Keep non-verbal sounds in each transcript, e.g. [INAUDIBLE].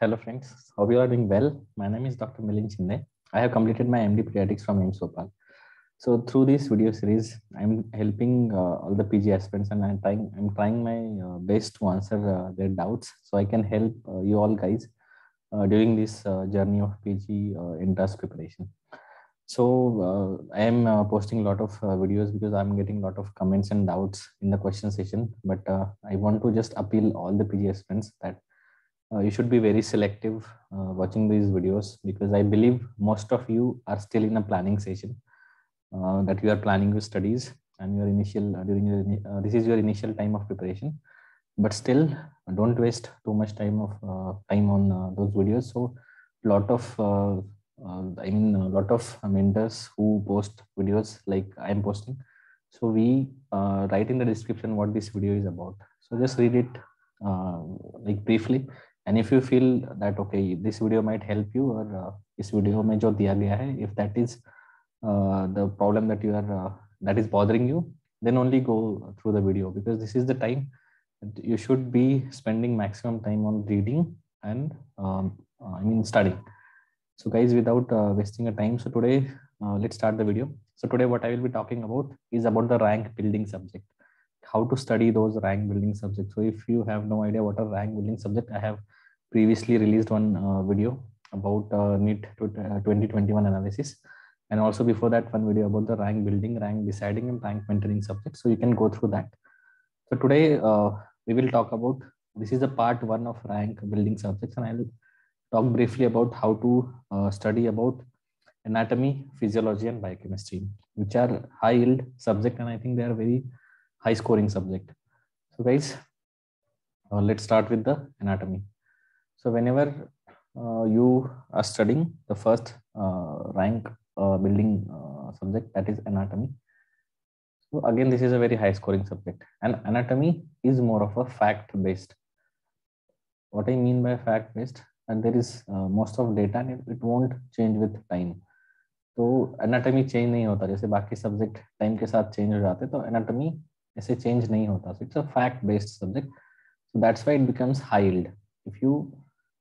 Hello friends, hope you are doing well. My name is Dr. Milind Shinde. I have completed my MD Pediatrics from AIIMS Bhopal. So through this video series, I'm helping uh, all the PG aspirants and I'm trying, I'm trying my uh, best to answer uh, their doubts so I can help uh, you all guys uh, during this uh, journey of PG entrance preparation. So I am posting a lot of videos because I'm getting a lot of comments and doubts in the question session, but I want to just appeal all the PG aspirants that uh, you should be very selective uh, watching these videos because I believe most of you are still in a planning session uh, that you are planning your studies and your initial uh, during your, uh, this is your initial time of preparation. But still don't waste too much time of uh, time on those videos. So lot of I mean a lot of mentors who post videos like I am posting. So we write in the description what this video is about. So just read it like briefly and if you feel that okay this video might help you or uh, इस video में जो दिया गया है if that is uh, the problem that you are uh, that is bothering you then only go through the video because this is the time you should be spending maximum time on reading and um, uh, I mean studying. So guys, without uh, wasting a time, so today uh, let's start the video. So today what I will be talking about is about the rank building subject, how to study those rank building subjects. So if you have no idea what a rank building subject, I have previously released one uh, video about uh, NEET 2021 uh, analysis. And also before that, one video about the rank building, rank deciding, and rank mentoring subject. So you can go through that. So today uh, we will talk about, this is the part one of rank building subjects. And I will talk briefly about how to uh, study about anatomy, physiology, and biochemistry, which are high yield subject. And I think they are very high scoring subject. So guys, uh, let's start with the anatomy. So whenever uh, you are studying the first uh, rank uh, building uh, subject, that is anatomy. So again, this is a very high scoring subject and anatomy is more of a fact based. What I mean by fact based and there is uh, most of data and it, it won't change with time. तो anatomy change नहीं होता जैसे बाकी subject time के साथ change हो जाते तो एनाटमी ऐसे चेंज नहीं होता so it's a fact based subject so that's why it becomes high yield if you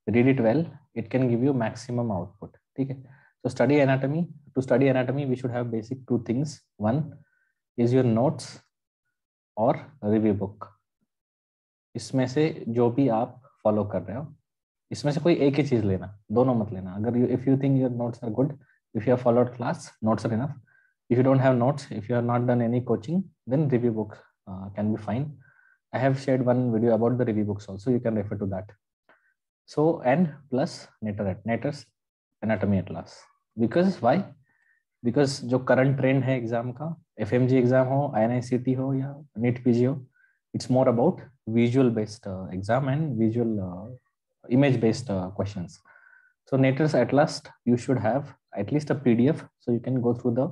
read it well it can give you maximum output okay so study anatomy to study anatomy we should have basic two things one is your notes or review book इसमें से जो भी आप follow कर रहे हो इसमें से कोई एक ही चीज लेना दोनों मत लेना अगर you if you think your notes are good if you have followed class notes are enough if you don't have notes if you have not done any coaching then review book uh, can be fine i have shared one video about the review books also you can refer to that So N plus Netter Anatomy Netter's anatomy Because why? Because the current current trend exam exam का exam ho, हो आई हो या NEET PG हो it's more visual based uh, exam and visual uh, image based uh, questions. So Netter's atlas you should have at least a pdf so you can go through the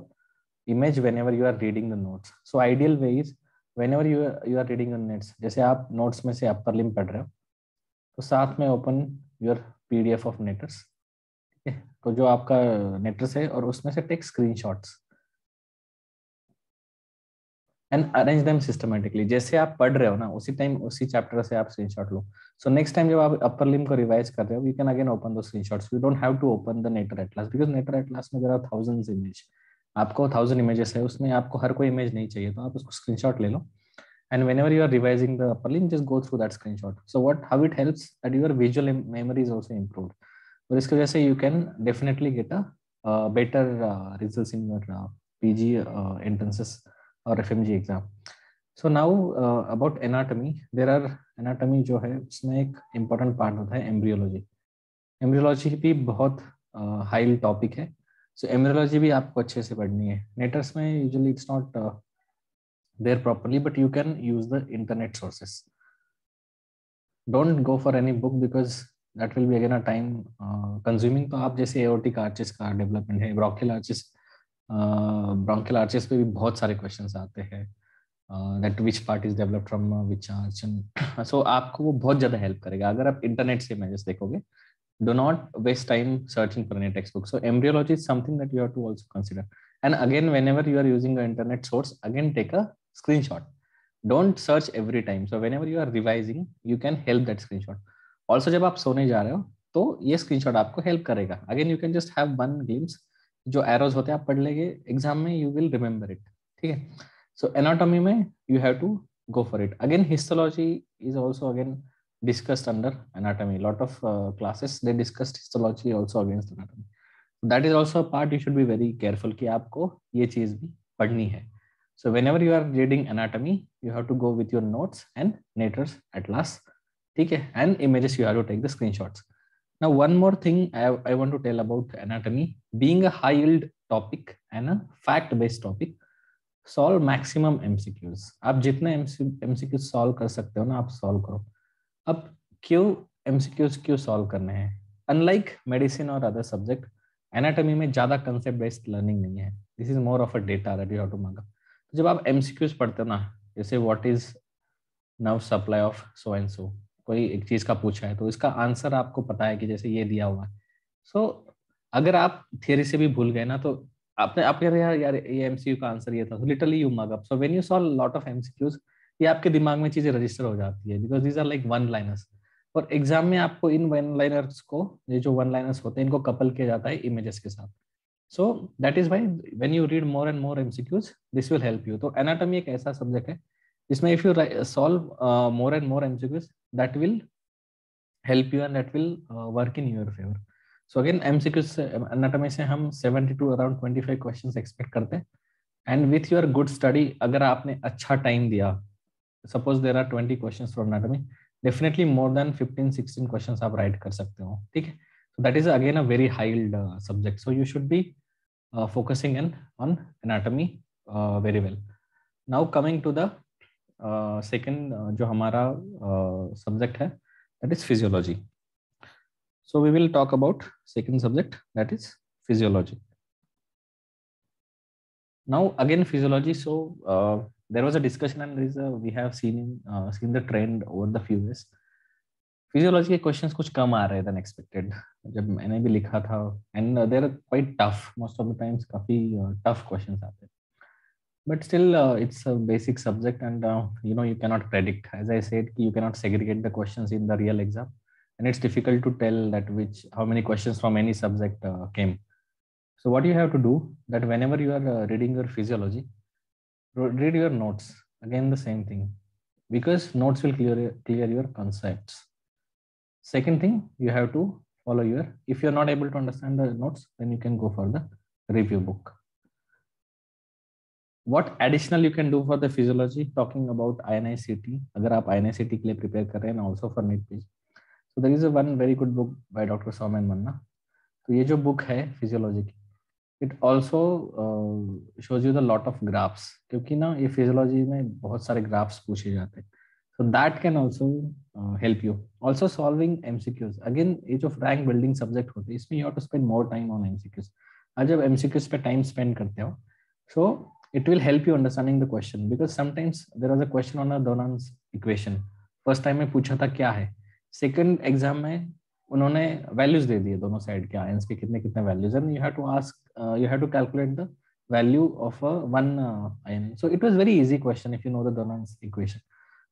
image whenever you are reading the notes. So ideal way is whenever you are, you are reading the notes जैसे आप notes में से upper limb पढ़ रहे तो साथ में open your PDF of Netter's ठीक है? तो जो आपका नेटर्स है और उसमें से take screenshots and arrange them systematically जैसे आप पढ़ रहे हो ना, उसी टाइम उसी चैप्टर से आप स्क्रीनशॉट लो। सो नेक्स्ट टाइम जब आप अपर लिम को रिवाइज कर रहे हो you can again open those screenshots you don't have to open the Netter atlas because Netter atlas में देयर आर थाउजेंड्स इमेज आपको थाउज़ेंड इमेजेस है, उसमें आपको हर कोई इमेज नहीं चाहिए तो आप उसको स्क्रीनशॉट ले लो। and whenever you are revising the upper limb just go through that screenshot. So what how it helps that your visual memory is also improved. और इसकी वजह से you can definitely get a better results in your PG entrances और FMG exam so now about anatomy there are anatomy जो है उसमें एक important part होता है एम्ब्रियोलॉजी एम्ब्रियोलॉजी भी बहुत हाई uh, टॉपिक है. सो so, एम्ब्रियोलॉजी भी आपको अच्छे से पढ़नी है. नेटर्स में usually it's not there properly but you can use the internet sources don't go for any book because that will be again a time uh, consuming तो आप जैसे aortic arches का development है bronchial arches uh, bronchial arches पे भी बहुत सारे questions आते हैं uh, that which part is developed from uh, which arch and [COUGHS] so आपको वो बहुत ज़्यादा help करेगा अगर आप internet से images देखोगे do not waste time searching for any textbook so embryology is something that you have to also consider and again whenever you are using the internet source again take a screenshot don't search every time so whenever you are revising you can help that screenshot also जब आप सोने जा रहे हो तो ये screenshot आपको help करेगा again you can just have one glimpse जो एरोज होते हैं आप पढ़ लेंगे एग्ज़ाम में यू विल रिमेम्बर इट ठीक है सो एनाटॉमी में you have to go for it again histology is also again discussed under anatomy lot of uh, classes they discussed histology also against anatomy that is also a part you should be very careful कि आपको ये चीज़ भी पढ़नी है so whenever you are reading anatomy you have to go with your notes and natures atlas है and images you have to take the screenshots now one more thing I, I want to tell about anatomy being a high yield topic and a fact based topic solve maximum MCQs आप जितने MCQs solve कर सकते हो ना आप solve करो अब क्यों एमसीक्यूज क्यों सॉल्व करने हैं अनलाइक मेडिसिन और अदर सब्जेक्ट एनाटॉमी में ज़्यादा कंसेप्ट बेस्ड लर्निंग नहीं है this is more of a data that you have to मांगा तो जब आप एमसीक्यूज पढ़ते हो ना जैसे what is nerve supply of so and so कोई एक चीज़ का पूछा है तो इसका आंसर आपको पता है कि जैसे ये दिया हुआ है। सो so, अगर आप थियरी से भी भूल गए ना तो आपने आप कह रहे हैं यार ये एमसीक्यू का आंसर ये था। Literally you mug up so when you solve lot of MCQs ये आपके दिमाग में चीज़ें रजिस्टर हो जाती है because these are like one liners और एग्ज़ाम में आपको इन वन लाइनर्स को ये जो वन लाइनर्स होते हैं इनको कपल किया जाता है इमेजेस के साथ। So that is why when you read more and more MCQs this will help you तो एनाटॉमी एक ऐसा सब्जेक्ट है, जिसमें if you solve more and more MCQs that will help you and that will work in your favour so again MCQ anatomy से हम 70 to around 25 questions expect करते हैं। And with your good study अगर आपने अच्छा time दिया suppose there are 20 questions from anatomy definitely more than 15 16 questions आप write कर सकते हो, ठीक है? So that is again a very हाइल्ड subject so you should be focusing in on anatomy very well now coming to the second जो हमारा subject uh, है that is physiology So we will talk about second subject that is physiology. Now again physiology. So uh, there was a discussion and there is a, we have seen uh, seen the trend over the few years. Physiology के questions कुछ कम आ रहे थे expected जब मैंने भी लिखा था and there are quite tough most of the times काफी टफ क्वेश्चंस आते हैं but still uh, it's a basic subject and uh, you know you cannot predict as i said you cannot segregate the questions in the real exam and it's difficult to tell that which how many questions from any subject uh, came so what you have to do that whenever you are uh, reading your physiology read your notes again the same thing because notes will clear clear your concepts Second thing you have to follow your if you're not able to understand the notes then you can go for the review book what additional you can do for the physiology talking about INICT अगर आप INICT के लिए prepare कर रहे हैं also for NEET page so there is a one very good book by Dr. Soman Manna. तो ये जो बुक है फिजियोलॉजी की it also shows you the lot of graphs क्योंकि ना ये फिजियोलॉजी में बहुत सारे ग्राफ्स पूछे जाते हैं so that can also uh, help you also solving mcqs again ये रैंक बिल्डिंग सब्जेक्ट होते हैं इसमें you have to spend more time on mcqs आज जब mcqs पे टाइम स्पेंड करते हो so it will help you understanding the question because sometimes there was a question on a Donan's equation first time में पूछा था क्या है सेकंड एग्ज़ाम में उन्होंने वैल्यूज़ दे दिए दोनों साइड के आयंस के कितने कितने values and you have to ask you have to calculate the value of a one ion so it was very easy question if you know the Donnan's equation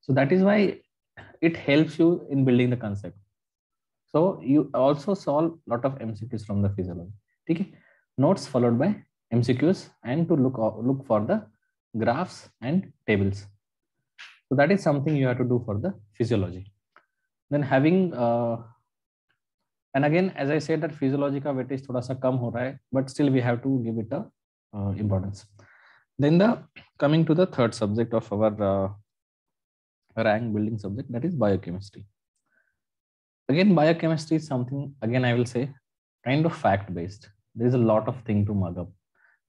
so that is why it helps you in building the concept. So you also solve a lot of mcqs from the physiology. okay notes followed by mcqs and to look look for the graphs and tables. So that is something you have to do for the physiology. Then having uh, and again as i said that physiological weightage thoda sa kam ho hai but still we have to give it a uh, importance. Then the coming to the third subject of our uh, rank building subject that is biochemistry. Again biochemistry is something again i will say kind of fact based there is a lot of thing to mug up.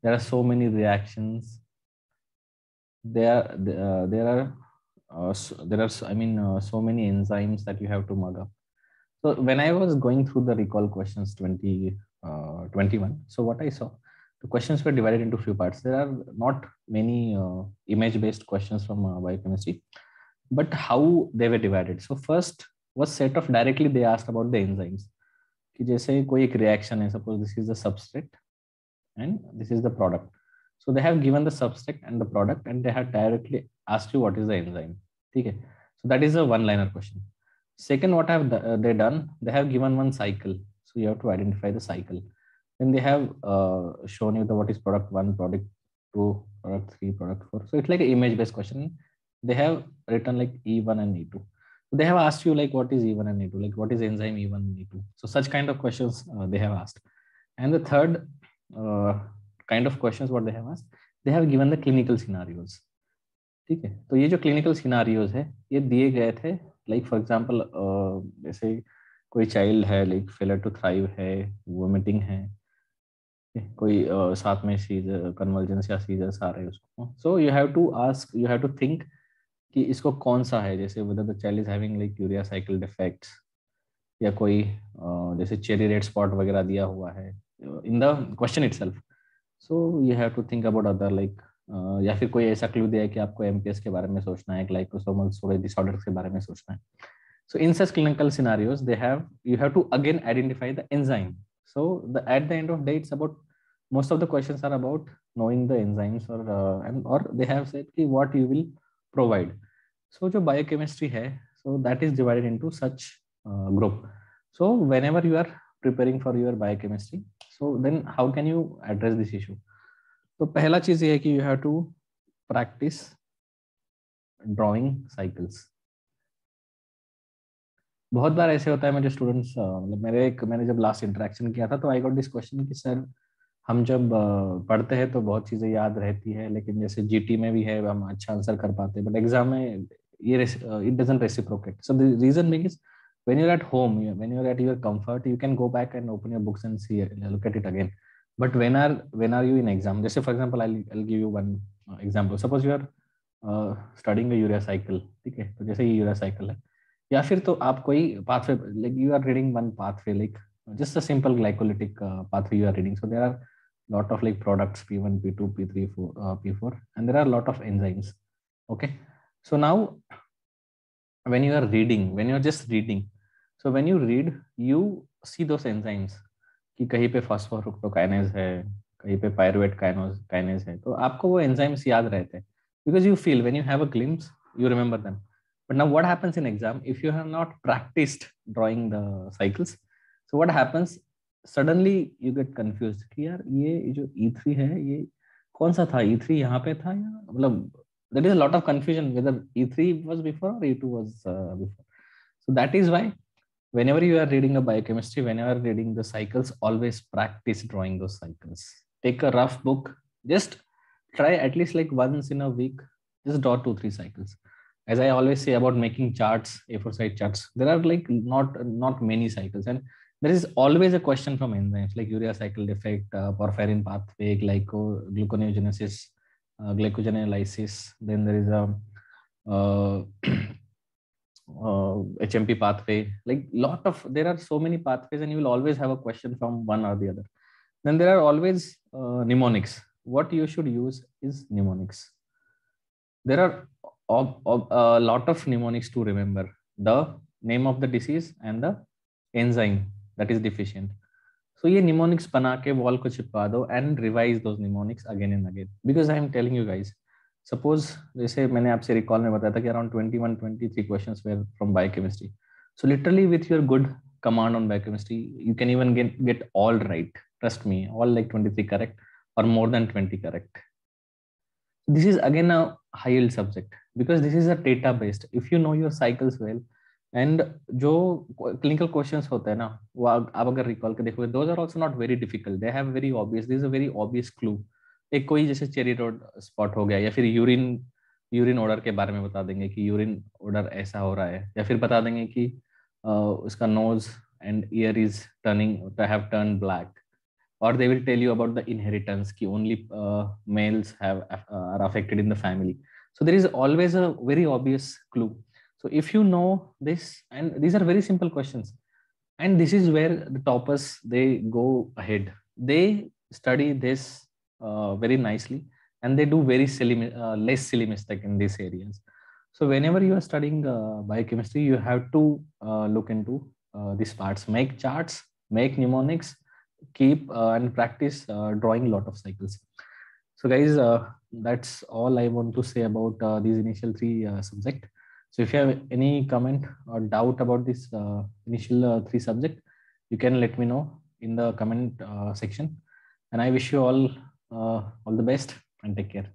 There are so many reactions. There uh, there are uh, there are i mean uh, so many enzymes that you have to mug up. So when i was going through the recall questions 20 uh, 21 so what i saw the questions were divided into few parts. There are not many uh, image based questions from uh, biochemistry but how they were divided so first was set of directly they asked about the enzymes कि जैसे कोई एक reaction है suppose this is the substrate and this is the product so they have given the substrate and the product and they have directly asked you what is the enzyme okay so that is a one liner question Second, what have uh, they done? They have given one cycle. So you have to identify the cycle. Then they have uh, shown you the what is product one, product two, product three, product four. So it's like an image-based question. They have written like E1 and E2. So they have asked you like what is E1 and E2, like what is enzyme E1 and E2. So such kind of questions uh, they have asked. And the third uh, kind of questions what they have asked, they have given the clinical scenarios. ठीक है तो ये जो clinical scenarios है ये दिए गए थे लाइक फॉर एग्जांपल जैसे कोई चाइल्ड है लाइक फेलर टू थ्राइव है वोमिटिंग है कोई uh, साथ में सीजर कन्वर्जेंस या सीजर्स आ रहे हैं उसको so you have to ask you have to think कि इसको कौन सा है? जैसे whether the child is having like urea cycle defects या कोई जैसे चेरी रेड स्पॉट वगैरह दिया हुआ है in the question it so you have to think about other like या फिर कोई ऐसा क्लू दिया है कि आपको एम के बारे में सोचना है लाइकोसोमल डिसऑर्डर के बारे में सोचना है। So in such clinical scenarios they have you have to again identify the enzyme so the at the end of day it's about most of the question are about knowing the enzymes और they have set कि what you will provide so jo biochemistry hai so that is divided into such uh, group. So whenever you are preparing for your biochemistry so then how can you address this issue? तो पहला चीज़ ये है कि you have to practice drawing cycles बहुत बार ऐसे होता है मेरे स्टूडेंट्स मतलब मेरे एक मैंने जब लास्ट इंटरेक्शन किया था तो आई गॉट दिस क्वेश्चन कि सर हम जब पढ़ते हैं तो बहुत चीज़ें याद रहती है लेकिन जैसे जीटी में भी है हम अच्छा आंसर कर पाते हैं बट एग्ज़ाम में ये it doesn't reciprocate so the reason being is when you're at home when you're at your comfort you can go back and open your books and see look at it again but when are when are you in exam just say for example i'll, I'll give you one uh, example suppose you are uh, studying a urea cycle ठीक है तो जैसे ये urea cycle है या फिर तो आप कोई pathway like you are reading one pathway like just a simple glycolytic uh, pathway you are reading so there are lot of like products p1 p2 p3 4, uh, p4 and there are a lot of enzymes okay So now when you are reading when you are just reading so when you read you see those enzymes कि कहीं पे फॉस्फोरुक्टोकाइनेज है कहीं पे pyruvate kinase है तो आपको वो एंजाइम्स याद रहते हैं because you feel when you have a glimpse you remember them but now what happens in exam if you have not practiced drawing the cycles so what happens suddenly you get confused कि यार ये जो E3 है ये कौन सा था E3 यहाँ पे था या मतलब there is a lot of confusion whether E3 was before or E2 was uh, before so that is why whenever you are reading a biochemistry, whenever reading the cycles, always practice drawing those cycles. Take a rough book, just try at least like once in a week, just draw two, three cycles. As I always say about making charts, A4 side charts, there are like not not many cycles. And there is always a question from enzymes like urea cycle defect, uh, porphyrin pathway, glyco, gluconeogenesis, uh, glycogenolysis. Then there is a uh, [CLEARS THROAT] uh, HMP pathway, like lot of, there are so many pathways and you will always have a question from one or the other. Then there are always uh, mnemonics. What you should use is mnemonics. There are a lot of mnemonics to remember. The name of the disease and the enzyme that is deficient. सो ये mnemonics बना के wall को छिपवा दो and revise दो mnemonics again and again because I am telling you guys suppose जैसे मैंने आपसे रिकॉल में बताया था कि around twenty one twenty three question from biochemistry so literally with your good command on biochemistry you can even get get all right trust me all like twenty three correct और more than twenty correct this is again a high subject because this is a data based if you know your cycles well and जो clinical question होते हैं ना वो आप अगर recall के देखोगे those are also not very difficult they have very obvious this a very obvious clue एक कोई जैसे चेरी रोड स्पॉट हो गया या फिर यूरिन यूरिन ऑर्डर के बारे में बता देंगे कि यूरिन ऑर्डर ऐसा हो रहा है। या फिर बता देंगे कि उसका nose and ear is turning have turn black or they will tell you about the inheritance ki only uh, males have uh, are affected in the family. So there is always a very so if you know this and these are very simple questions and this is where the toppers they go ahead they study this uh, very nicely and they do very silly, uh, less silly mistake in these areas. So whenever you are studying uh, biochemistry, you have to uh, look into uh, these parts, make charts, make mnemonics, keep uh, and practice drawing lot of cycles. So guys, that's all I want to say about these initial three subject. So if you have any comment or doubt about this uh, initial uh, three subject, you can let me know in the comment uh, section. And I wish you all all the best and take care.